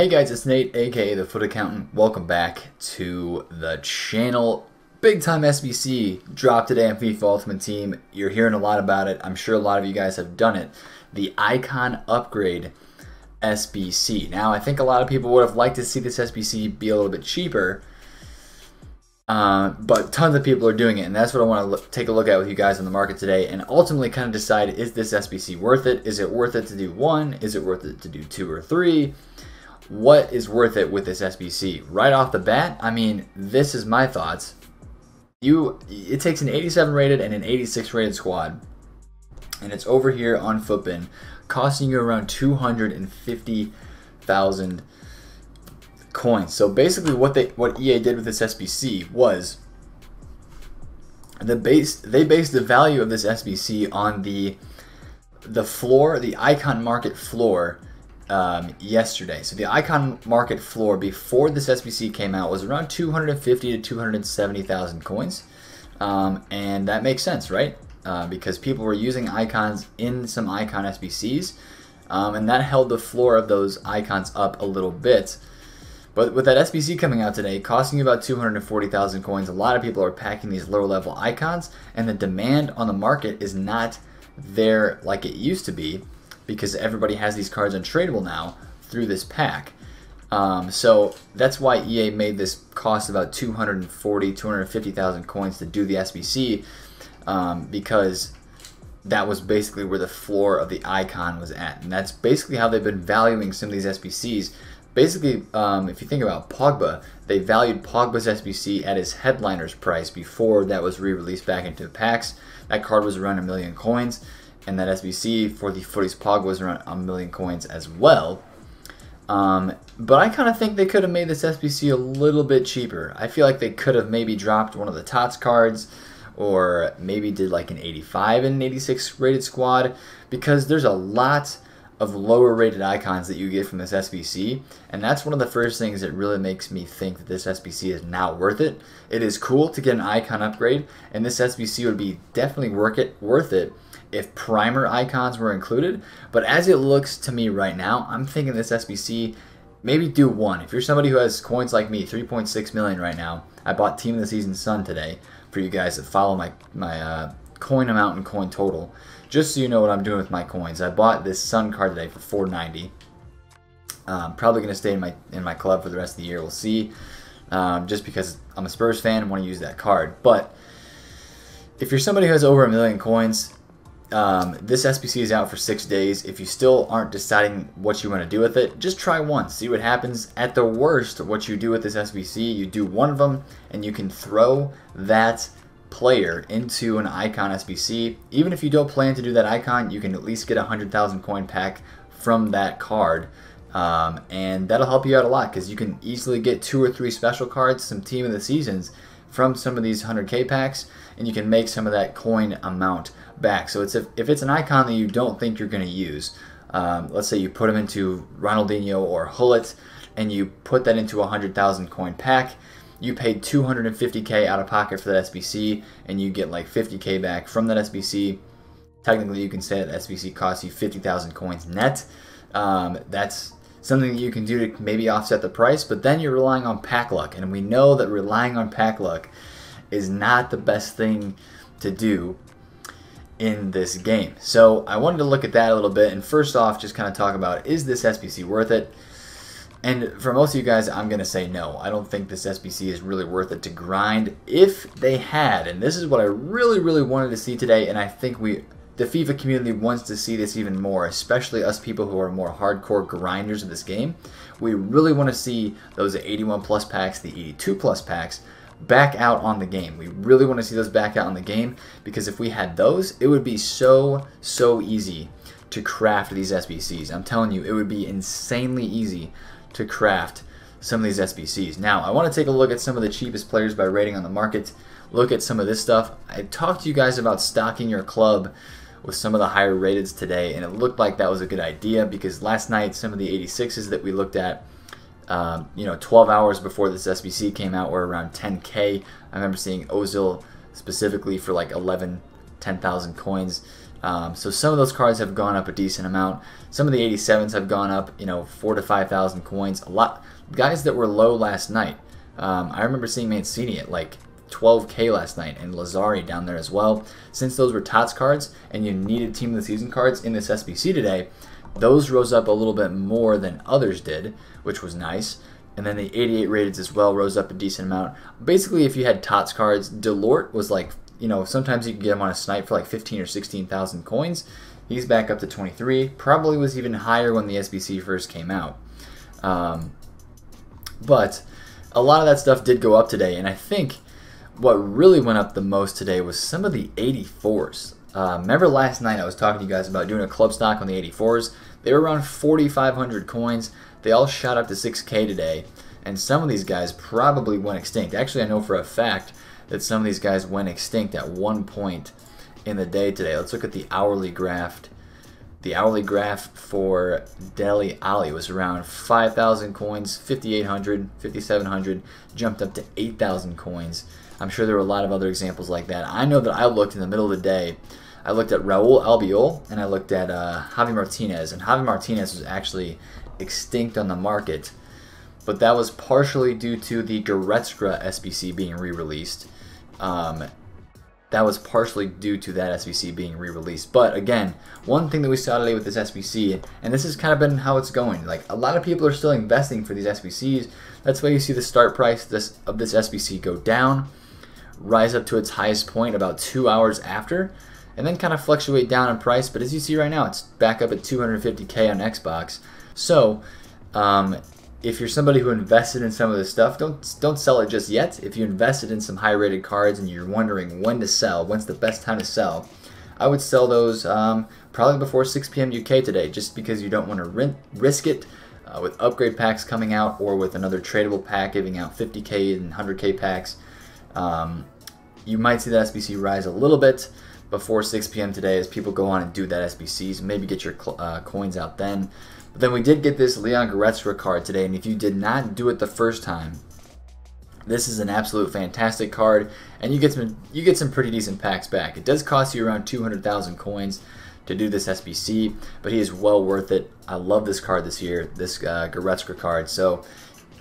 Hey guys, it's Nate, aka The Fut Accountant. Welcome back to the channel. Big time SBC dropped today on FIFA Ultimate Team. You're hearing a lot about it. I'm sure a lot of you guys have done it. The Icon Upgrade SBC. Now, I think a lot of people would have liked to see this SBC be a little bit cheaper, uh, but tons of people are doing it, and that's what I want to take a look at with you guys on the market today, and ultimately kind of decide: is this SBC worth it? Is it worth it to do one? Is it worth it to do two or three? What is worth it with this SBC? Right off the bat, I mean, this is my thoughts. You, it takes an 87 rated and an 86 rated squad, and it's over here on Futbin, costing you around 250,000 coins. So basically, what they, what EA did with this SBC was the base, they based the value of this SBC on the the floor, the icon market floor um, yesterday. So the icon market floor before this SBC came out was around 250 to 270,000 coins. Um, and that makes sense, right? Uh, because people were using icons in some icon SBCs. Um, and that held the floor of those icons up a little bit. But with that SBC coming out today, costing you about 240,000 coins, a lot of people are packing these lower level icons, and the demand on the market is not there like it used to be because everybody has these cards untradeable now through this pack. Um, so that's why EA made this cost about 240, 250,000 coins to do the SBC um, because that was basically where the floor of the icon was at. And that's basically how they've been valuing some of these SBCs. Basically, um, if you think about Pogba, they valued Pogba's SBC at his headliner's price before that was re-released back into packs. That card was around a million coins and that SBC for the Futties Pog was around a million coins as well. Um, but I kind of think they could have made this SBC a little bit cheaper. I feel like they could have maybe dropped one of the TOTS cards or maybe did like an 85 and an 86 rated squad because there's a lot of lower rated icons that you get from this SBC and that's one of the first things that really makes me think that this SBC is not worth it. It is cool to get an icon upgrade and this SBC would be definitely worth it, worth it if primer icons were included. But as it looks to me right now, I'm thinking this SBC maybe do one. If you're somebody who has coins like me, 3.6 million right now, I bought Team of the Season Son today for you guys that follow my my uh, coin amount and coin total. Just so you know what I'm doing with my coins, I bought this Son card today for 490. Um, probably going to stay in my in my club for the rest of the year. We'll see. Um, just because I'm a Spurs fan and want to use that card. But if you're somebody who has over a million coins, um, this SBC is out for six days. If you still aren't deciding what you want to do with it, just try one. See what happens. At the worst, what you do with this SBC, you do one of them, and you can throw that player into an icon SBC. Even if you don't plan to do that icon, you can at least get a 100,000 coin pack from that card. Um, and that'll help you out a lot because you can easily get two or three special cards, some team of the seasons from some of these 100k packs, and you can make some of that coin amount back. So it's if, if it's an icon that you don't think you're going to use, um, let's say you put them into Ronaldinho or Gullit, and you put that into a 100,000 coin pack, you paid 250k out of pocket for that SBC, and you get like 50k back from that SBC. Technically, you can say that SBC costs you 50,000 coins net. Um, that's something that you can do to maybe offset the price, but then you're relying on pack luck, and we know that relying on pack luck is not the best thing to do in this game. So I wanted to look at that a little bit and first off just kind of talk about is this SBC worth it? And for most of you guys, I'm going to say no. I don't think this SBC is really worth it to grind. If they had, and this is what I really, really wanted to see today, and I think we, the FIFA community wants to see this even more, especially us people who are more hardcore grinders of this game. We really want to see those 81 plus packs, the 82 plus packs, back out on the game. We really want to see those back out on the game because if we had those, it would be so, so easy to craft these SBCs. I'm telling you, it would be insanely easy to craft some of these SBCs. Now, I want to take a look at some of the cheapest players by rating on the market, look at some of this stuff. I talked to you guys about stocking your club with some of the higher rateds today, and it looked like that was a good idea because last night some of the 86s that we looked at um, you know, 12 hours before this SBC came out were around 10k. I remember seeing Ozil specifically for like 11, 10,000 coins. Um, so some of those cards have gone up a decent amount. Some of the 87s have gone up, you know, four to five thousand coins. A lot guys that were low last night. Um, I remember seeing Mancini at like 12k last night and Lazzari down there as well. Since those were TOTS cards and you needed Team of the Season cards in this SBC today, those rose up a little bit more than others did, which was nice. And then the 88 rated as well rose up a decent amount. Basically, if you had TOTS cards, Delort was like, you know, sometimes you could get him on a snipe for like 15 or 16,000 coins. He's back up to 23. Probably was even higher when the SBC first came out. Um, but a lot of that stuff did go up today, and I think what really went up the most today was some of the 84s. Uh, remember last night I was talking to you guys about doing a club stock on the 84s? They were around 4,500 coins. They all shot up to 6k today, and some of these guys probably went extinct. Actually, I know for a fact that some of these guys went extinct at one point in the day today. Let's look at the hourly graph. The hourly graph for Dele Alli was around 5,000 coins, 5,800, 5,700, jumped up to 8,000 coins. I'm sure there were a lot of other examples like that. I know that I looked in the middle of the day. I looked at Raul Albiol and I looked at uh, Javi Martinez, and Javi Martinez was actually extinct on the market, but that was partially due to the Goretzka SBC being re-released. Um, that was partially due to that SBC being re-released. But again, one thing that we saw today with this SBC, and this has kind of been how it's going. Like a lot of people are still investing for these SBCs. That's why you see the start price this, of this SBC go down, rise up to its highest point about two hours after, and then kind of fluctuate down in price. But as you see right now, it's back up at 250k on Xbox. So um, if you're somebody who invested in some of this stuff, don't don't sell it just yet. If you invested in some high rated cards and you're wondering when to sell, when's the best time to sell, I would sell those um, probably before 6 p.m. UK today, just because you don't want to risk it uh, with upgrade packs coming out or with another tradable pack giving out 50k and 100k packs. Um, you might see the SBC rise a little bit before 6 p.m. today as people go on and do that SBCs. Maybe get your uh, coins out then. But then we did get this Leon Goretzka card today, and if you did not do it the first time, this is an absolute fantastic card, and you get some you get some pretty decent packs back. It does cost you around 200,000 coins to do this SBC, but he is well worth it. I love this card this year, this uh, Goretzka card. So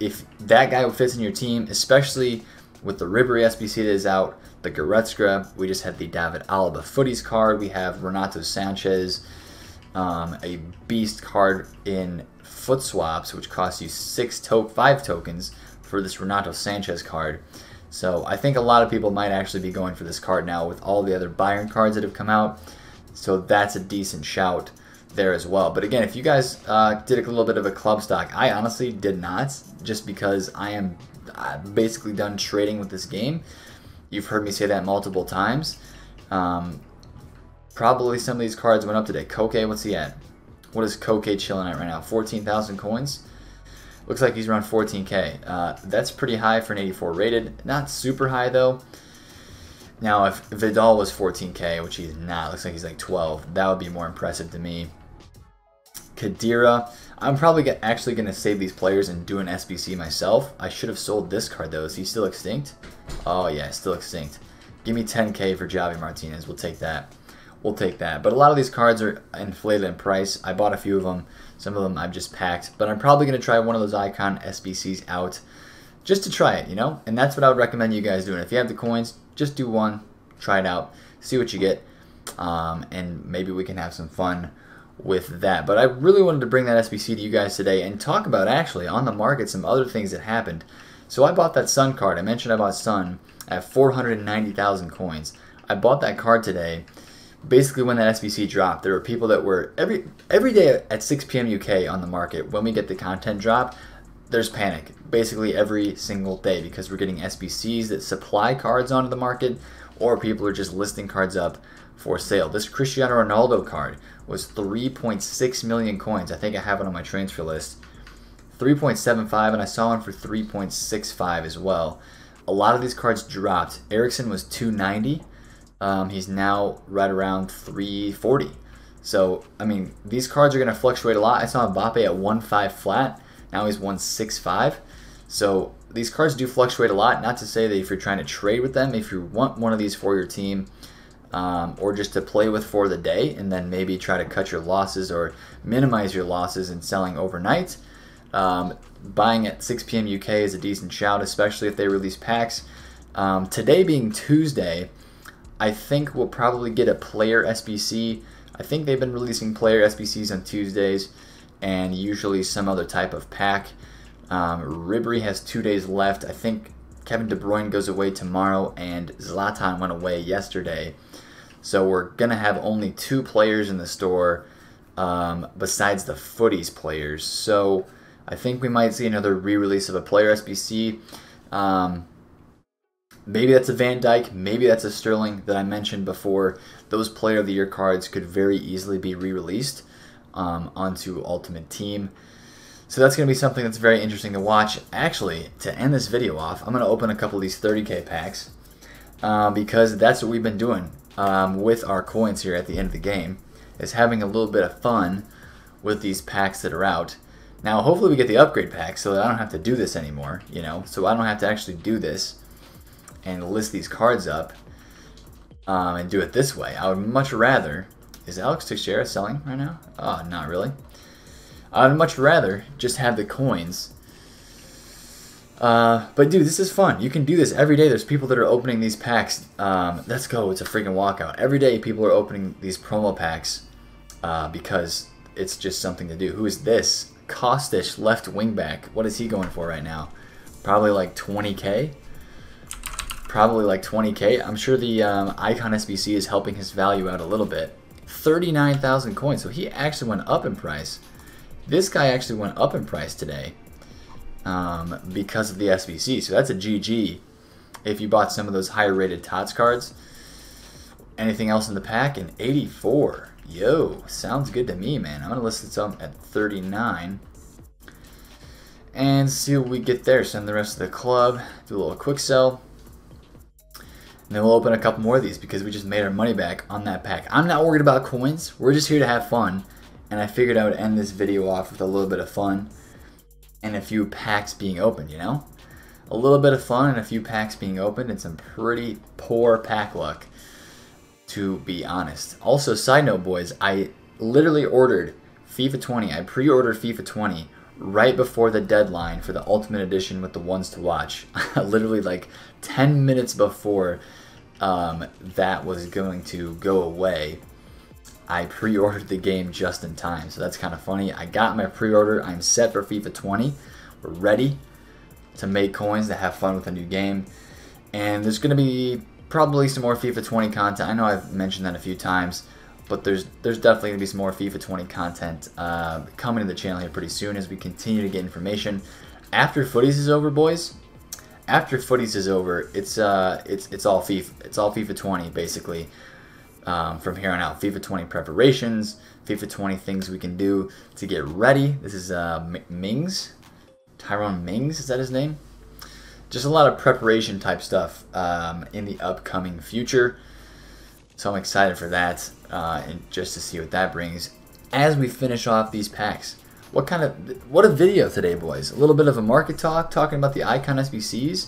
if that guy fits in your team, especially with the Ribery SBC that is out, the Goretzka, we just had the David Alaba Futties card, we have Renato Sanches, um, a beast card in FUT Swaps, which costs you six to five tokens for this Renato Sanches card. So I think a lot of people might actually be going for this card now with all the other Bayern cards that have come out. So that's a decent shout there as well. But again, if you guys uh, did a little bit of a club stock, I honestly did not, just because I am uh, basically done trading with this game. You've heard me say that multiple times. Um, Probably some of these cards went up today. Koke, what's he at? What is Koke chilling at right now? 14,000 coins? Looks like he's around 14k. Uh, that's pretty high for an 84 rated. Not super high though. Now, if Vidal was 14k, which he's not, looks like he's like 12, that would be more impressive to me. Khedira, I'm probably get, actually going to save these players and do an SBC myself. I should have sold this card though. Is he still extinct? Oh yeah, still extinct. Give me 10k for Javi Martinez. We'll take that we'll take that. But a lot of these cards are inflated in price. I bought a few of them. Some of them I've just packed. But I'm probably going to try one of those Icon SBCs out just to try it, you know? And that's what I would recommend you guys doing. If you have the coins, just do one, try it out, see what you get, um, and maybe we can have some fun with that. But I really wanted to bring that SBC to you guys today and talk about actually on the market some other things that happened. So I bought that Son card. I mentioned I bought Son at 490,000 coins. I bought that card today basically when that SBC dropped, there were people that were every every day at 6 p.m. UK on the market. When we get the content drop, there's panic basically every single day because we're getting SBCs that supply cards onto the market, or people are just listing cards up for sale. This Cristiano Ronaldo card was 3.6 million coins. I think I have it on my transfer list. 3.75, and I saw one for 3.65 as well. A lot of these cards dropped. Eriksen was 290. Um, he's now right around 340. So, I mean, these cards are going to fluctuate a lot. I saw Mbappe at 1.5 flat. Now he's 1.65. So, these cards do fluctuate a lot. Not to say that if you're trying to trade with them, if you want one of these for your team, um, or just to play with for the day and then maybe try to cut your losses or minimize your losses in selling overnight. Um, buying at 6 p.m. UK is a decent shout, especially if they release packs. Um, today being Tuesday, I think we'll probably get a player SBC. I think they've been releasing player SBCs on Tuesdays and usually some other type of pack. Um, Ribery has two days left. I think Kevin De Bruyne goes away tomorrow and Zlatan went away yesterday. So we're going to have only two players in the store um, besides the futties players. So I think we might see another re-release of a player SBC. Um, maybe that's a Van Dijk, maybe that's a Sterling that I mentioned before. Those Player of the Year cards could very easily be re-released um, onto Ultimate Team. So that's going to be something that's very interesting to watch. Actually, to end this video off, I'm going to open a couple of these 30k packs uh, because that's what we've been doing um, with our coins here at the end of the game, is having a little bit of fun with these packs that are out. Now, hopefully we get the upgrade pack so that I don't have to do this anymore, you know, so I don't have to actually do this and list these cards up um, and do it this way. I would much rather... Is Alex Teixeira selling right now? Oh, not really. I would much rather just have the coins. Uh, but dude, this is fun. You can do this every day. There's people that are opening these packs. Um, let's go. It's a freaking walkout. Every day people are opening these promo packs uh, because it's just something to do. Who is this? Kostic, left wingback. What is he going for right now? Probably like 20k? Probably like 20k. I'm sure the um, Icon SBC is helping his value out a little bit. 39,000 coins. So he actually went up in price. This guy actually went up in price today um, because of the SBC. So that's a GG if you bought some of those higher rated TOTS cards. Anything else in the pack? An 84. Yo, sounds good to me, man. I'm going to list this up at 39. And see what we get there. Send the rest of the club. Do a little quick sell. And then we'll open a couple more of these because we just made our money back on that pack. I'm not worried about coins. We're just here to have fun. And I figured I would end this video off with a little bit of fun and a few packs being opened, you know? A little bit of fun and a few packs being opened and some pretty poor pack luck, to be honest. Also, side note, boys, I literally ordered FIFA 20. I pre-ordered FIFA 20 right before the deadline for the Ultimate Edition with the ones to watch. literally like 10 minutes before um, that was going to go away. I pre-ordered the game just in time, so that's kind of funny. I got my pre-order. I'm set for FIFA 20. We're ready to make coins to have fun with a new game. And there's going to be probably some more FIFA 20 content. I know I've mentioned that a few times, but there's there's definitely going to be some more FIFA 20 content uh, coming to the channel here pretty soon as we continue to get information. After futties is over, boys, after futties is over, it's uh it's it's all FIFA it's all FIFA 20 basically um, from here on out. FIFA 20 preparations, FIFA 20 things we can do to get ready. This is uh, Mings, Tyrone Mings, is that his name? Just a lot of preparation type stuff um, in the upcoming future. So I'm excited for that uh, and just to see what that brings as we finish off these packs. What kind of what a video today, boys! A little bit of a market talk, talking about the Icon SBCs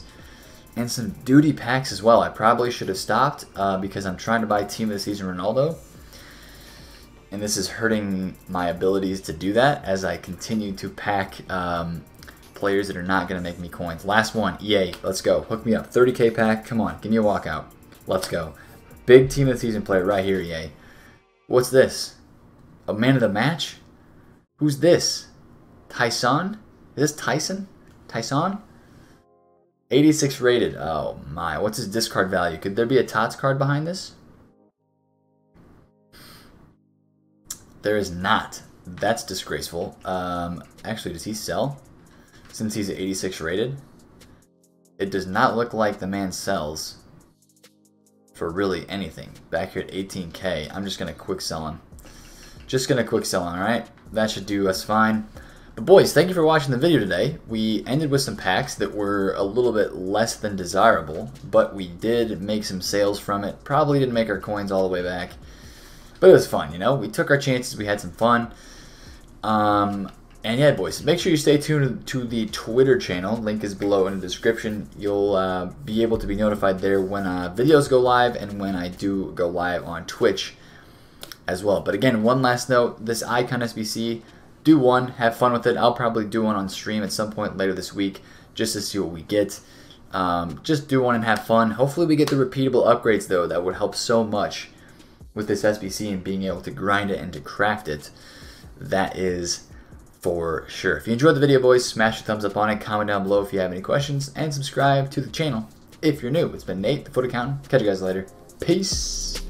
and some duty packs as well. I probably should have stopped uh, because I'm trying to buy Team of the Season Ronaldo. And this is hurting my abilities to do that as I continue to pack um, players that are not going to make me coins. Last one, EA, let's go. Hook me up. 30k pack, come on, give me a walkout. Let's go. Big Team of the Season player right here, EA. What's this? A man of the match? Who's this? Tyson? Is this Tyson? Tyson? 86 rated. Oh my, what's his discard value? Could there be a TOTS card behind this? There is not. That's disgraceful. Um, actually, does he sell? Since he's 86 rated? It does not look like the man sells for really anything. Back here at 18k, I'm just going to quick sell him. Just going to quick sell him, alright? That should do us fine. But boys, thank you for watching the video today. We ended with some packs that were a little bit less than desirable, but we did make some sales from it. Probably didn't make our coins all the way back, but it was fun, you know? We took our chances, we had some fun. Um, and yeah, boys, make sure you stay tuned to the Twitter channel. Link is below in the description. You'll uh, be able to be notified there when uh, videos go live and when I do go live on Twitch as well. But again, one last note this Icon SBC, do one, have fun with it. I'll probably do one on stream at some point later this week just to see what we get. Um, just do one and have fun. Hopefully, we get the repeatable upgrades though, that would help so much with this SBC and being able to grind it and to craft it. That is for sure. If you enjoyed the video, boys, smash a thumbs up on it, comment down below if you have any questions, and subscribe to the channel if you're new. It's been Nate, the Fut Accountant. Catch you guys later. Peace.